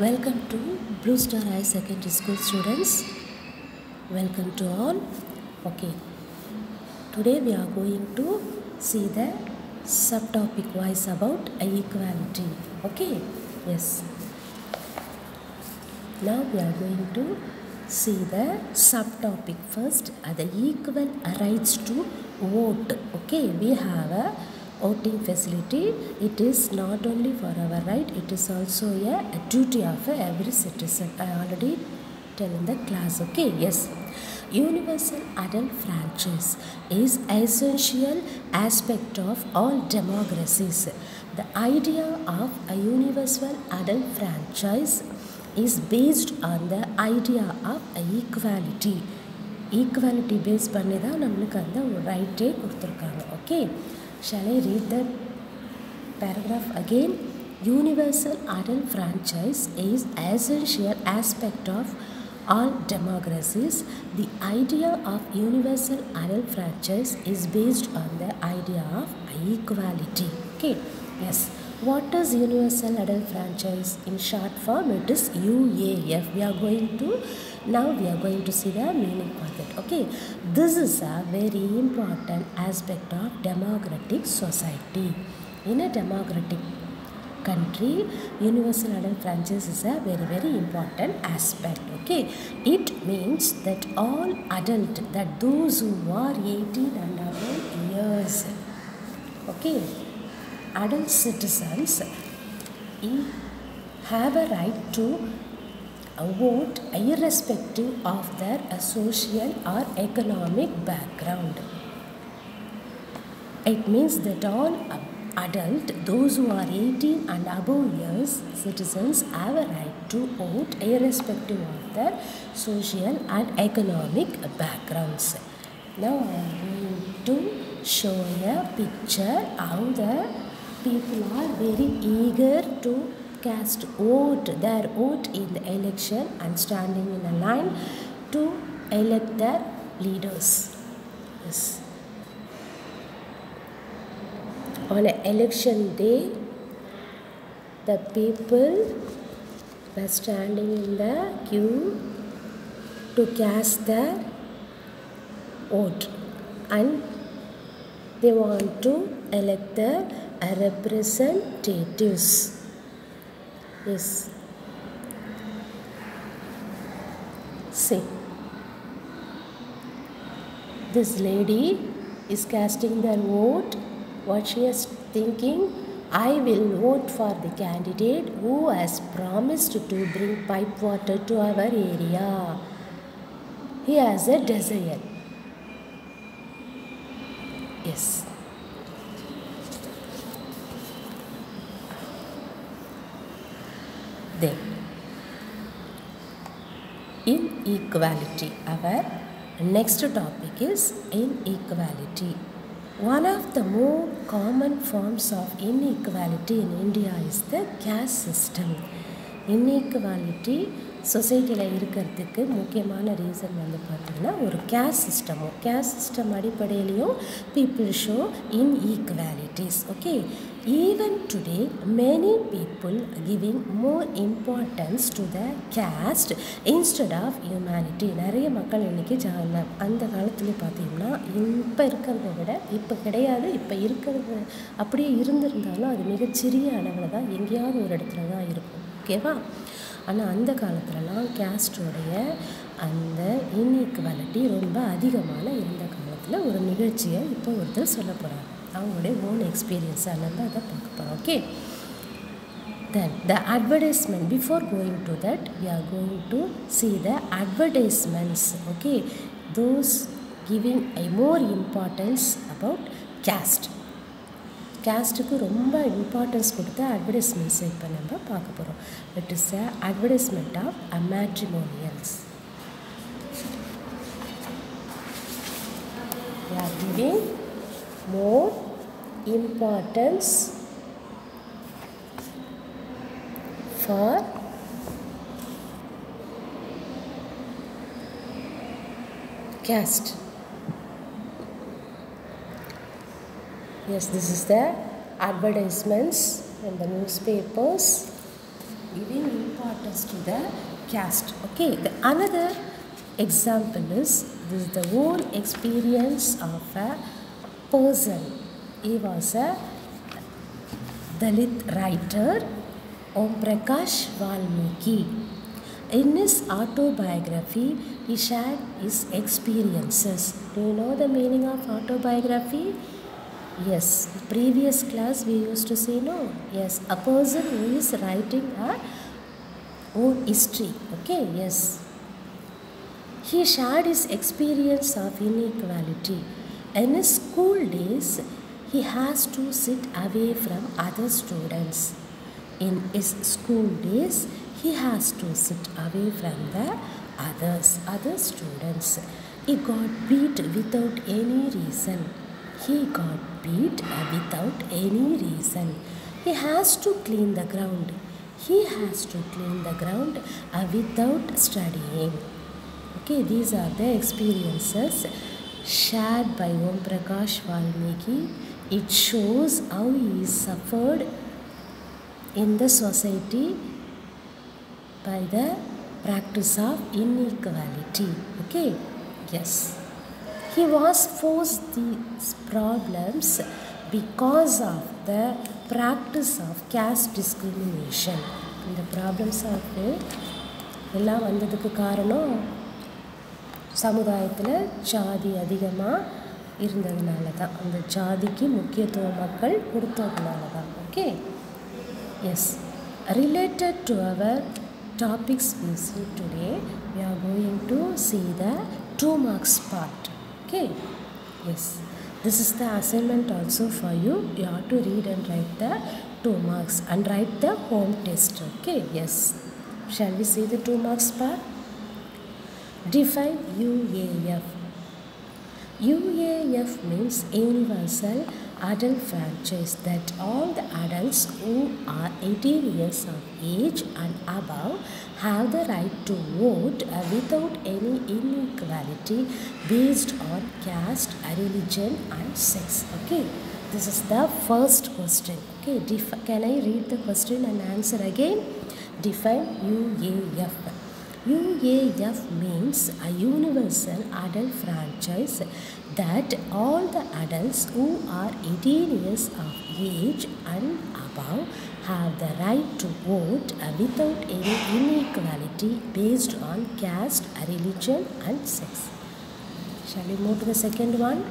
Welcome to Blue Star High Secondary School students. Welcome to all. Okay. Today we are going to see the subtopic wise about equality. Okay. Yes. Now we are going to see the subtopic first. Uh, the equal rights to vote. Okay. We have a voting facility it is not only for our right it is also a, a duty of every citizen i already tell in the class okay yes universal adult franchise is essential aspect of all democracies the idea of a universal adult franchise is based on the idea of equality equality base பண்ணி தான் நம்மளுக்கு அந்த ஒரு ரைட்டே கொடுத்துருக்காங்க okay Shall I read the paragraph again? Universal adult franchise is essential aspect of all democracies. The idea of universal adult franchise is based on the idea of equality. Okay. Yes. What is universal adult franchise? In short form, it is UAF. We are going to now we are going to see the meaning for that okay this is a very important aspect of democratic society in a democratic country universal adult franchise is a very very important aspect okay it means that all adult that those who are 18 and above years okay adult citizens have a right to vote irrespective of their social or economic background. It means that all adult, those who are 18 and above years, citizens have a right to vote irrespective of their social and economic backgrounds. Now I am going to show a picture how the people are very eager to cast vote their vote in the election and standing in a line to elect their leaders. Yes. On election day the people were standing in the queue to cast their vote and they want to elect the representatives Yes. See. This lady is casting their vote. What she is thinking, I will vote for the candidate who has promised to bring pipe water to our area. He has a desire. Yes. Then inequality our next topic is inequality one of the more common forms of inequality in india is the caste system. Inequality சொசைட்டியில் இருக்கிறதுக்கு முக்கியமான reason வந்து பார்த்திங்கன்னா ஒரு caste சிஸ்டமும் caste system அடிப்படையிலையும் people show inequalities okay even today many people giving more importance to the caste instead of humanity நிறைய மக்கள் இன்றைக்கி ஜான அந்த காலத்தில் பார்த்தீங்கன்னா இப்போ இருக்கிறத விட இப்போ கிடையாது இப்போ இருக்கிறது அப்படியே இருந்திருந்தாலும் அது மிகச்சிறிய அளவில் தான் எங்கேயாவது ஒரு இடத்துல தான் இருக்கும் ஓகேவா ஆனால் அந்த காலத்துலலாம் கேஸ்டோடைய அந்த இன்இக்வாலிட்டி ரொம்ப அதிகமான இருந்த காலத்தில் ஒரு நிகழ்ச்சியை இப்போ ஒருத்தர் சொல்ல போகிறாங்க அவங்களுடைய ஓன் எக்ஸ்பீரியன்ஸ் அதனால அதை பார்க்க போகிறோம் okay then the advertisement before going to that we are going to see the advertisements okay those giving I more importance about caste கேஸ்ட்டுக்கு ரொம்ப இம்பார்ட்டன்ஸ் கொடுத்து அட்வர்டைஸ்மெண்ட்ஸ் இப்போ நம்ம பார்க்க போகிறோம் it is a advertisement of a matrimonials they are giving more importance for caste yes this is the advertisements in the newspapers giving importance to the caste. Okay, the another example is this is the whole experience of a person. He was a Dalit writer Om Prakash Valmiki. In his autobiography, he shared his experiences. Do you know the meaning of autobiography? Yes, previous class we used to say no. Yes, a person who is writing a own history. Okay, yes. He shared his experience of inequality. In his school days, he has to sit away from other students. In his school days, he has to sit away from the others, other students. He got beat without any reason. He got beat without any reason. He has to clean the ground. He has to clean the ground uh, without studying. Okay, these are the experiences shared by Om Prakash Valmiki. It shows how he suffered in the society by the practice of inequality. Okay, yes. He was forced these problems because of the practice of caste discrimination. இந்த problems of எல்லாம் வந்ததுக்கு காரணம் சமுதாயத்தில் ஜாதி அதிகமாக இருந்ததுனால தான் அந்த ஜாதிக்கு முக்கியத்துவம் மக்கள் கொடுத்ததுனால தான் okay yes related to our topics we see today we are going to see the two marks part okay. Yes. This is the assignment also for you. You have to read and write the two marks and write the home test. Okay. Yes. Shall we see the two marks part? Define uaf UAF means Universal Adult Franchise that all the adults who are 18 years of age and above have the right to vote uh, without any inequality based on caste, religion and sex. Okay, this is the first question. Okay, Def- can I read the question and answer again? Define UAF. UAF means a universal adult franchise that all the adults who are 18 years of age and above have the right to vote without any inequality based on caste, religion and sex. Shall we move to the second one?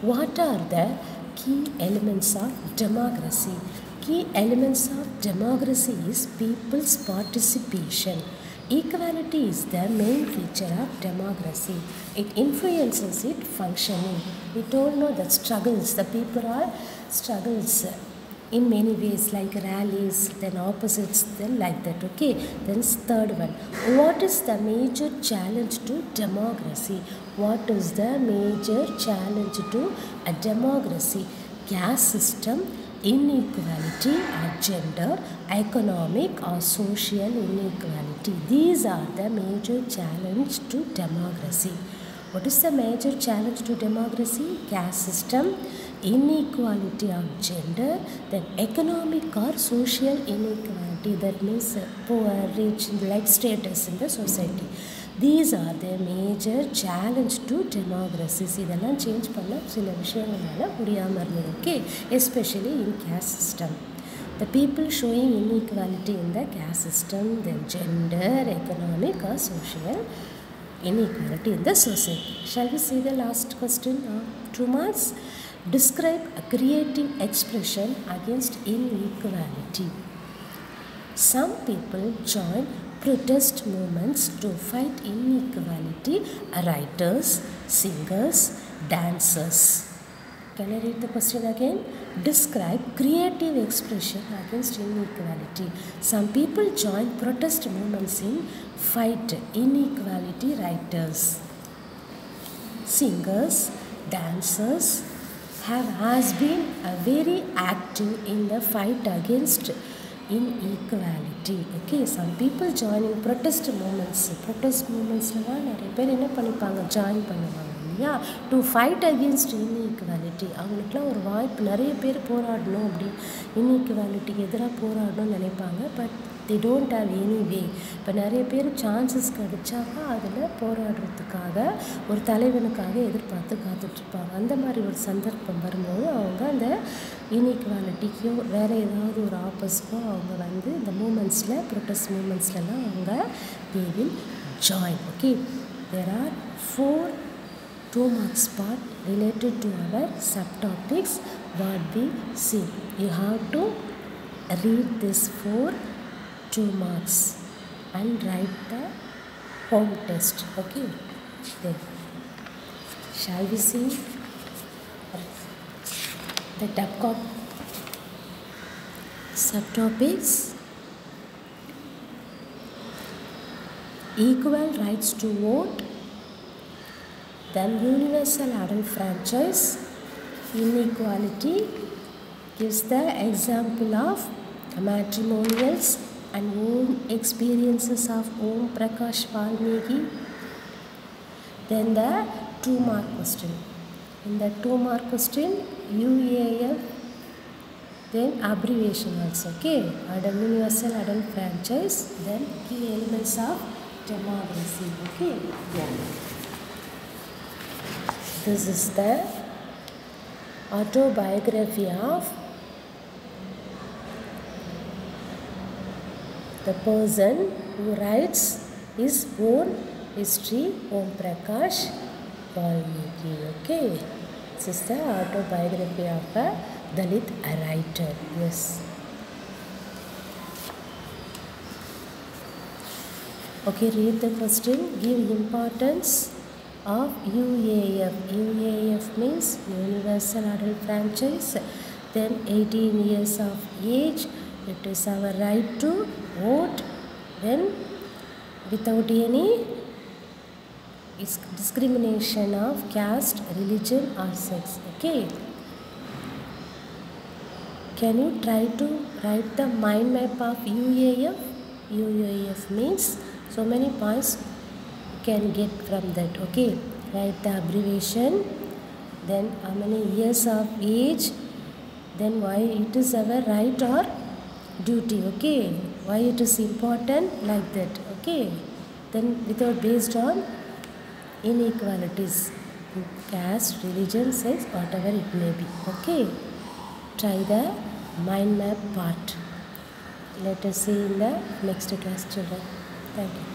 What are the key elements of democracy? Key elements of democracy is people's participation. Equality is the main feature of democracy. It influences it functioning. We told know the struggles, the people are struggles in many ways like rallies, then opposites, then like that. Okay. Then third one. What is the major challenge to democracy? What is the major challenge to a democracy? Caste system, inequality or gender, economic or social inequality. These are the major challenge to democracy. What is the major challenge to democracy? Caste system, inequality of gender, then economic or social inequality. That means uh, poor, rich, like status in the society These are the major challenge to democracies. இதெல்லாம் change பண்ண சில விஷயங்களால முடியாமல் இருந்தது okay especially in caste system the people showing inequality in the caste system, then gender, economic or social inequality in the society. Shall we see the last question? Uh, two marks. Describe a creative expression against inequality. Some people join protest movements to fight inequality. Writers, singers, dancers. Can I read the question again? Describe creative expression against inequality. Some people join protest movements in fight inequality. Writers, singers, dancers have has been very active in the fight against inequality okay some people joining protest movements protest மூமெண்ட்ஸ்லாம் நிறைய பேர் என்ன பண்ணிப்பாங்க? Join பண்ணுவாங்க இல்லையா? To fight against inequality அவங்களுக்குலாம் ஒரு வாய்ப்பு. நிறைய பேர் போராடணும் அப்படி. இன்இக்வாலிட்டிக்கு எதிராக போராடணும்னு நினைப்பாங்க. But they don't have any way இப்போ நிறைய பேர் சான்சஸ் கிடைச்சாக்கா அதில் போராடுறதுக்காக ஒரு தலைவனுக்காக எதிர்பார்த்து காத்துட்ருப்பாங்க. அந்த மாதிரி ஒரு சந்தர்ப்பம் வரும்போது அவங்க அந்த இன்இக்வாலிட்டிக்கோ வேறு ஏதாவது ஒரு ஆப்போஸ்க்கோ அவங்க வந்து இந்த மூமெண்ட்ஸில் ப்ரொட்டஸ்ட் மூமெண்ட்ஸ்லலாம் அவங்க they will join okay there are four two marks part related to our subtopics what we see you have to read this four 2 marks and write the home test okay? Then shall we see the topic subtopics? Equal rights to vote, then universal adult franchise, inequality gives the example of matrimonials and own experiences of Om Prakash Valmiki. Then the two mark question. In the two mark question UAF then abbreviation also okay? Adult universal adult franchise then key elements of democracy okay? Yeah this is the autobiography of the person who writes his own history Om Prakash Valmiki okay this is the autobiography of a Dalit writer yes okay read the question give importance of UAF. UAF means Universal Adult Franchise. Then 18 years of age. It is our right to vote. Then without any discrimination of caste, religion or sex. Okay. Can you try to write the mind map of UAF? UAF means so many points can get from that okay write the abbreviation then how many years of age then why it is our right or duty okay? Why it is important? Like that okay? Then without based on inequalities caste religion sex whatever it may be okay? Try the mind map part. Let us see in the next class children. Thank you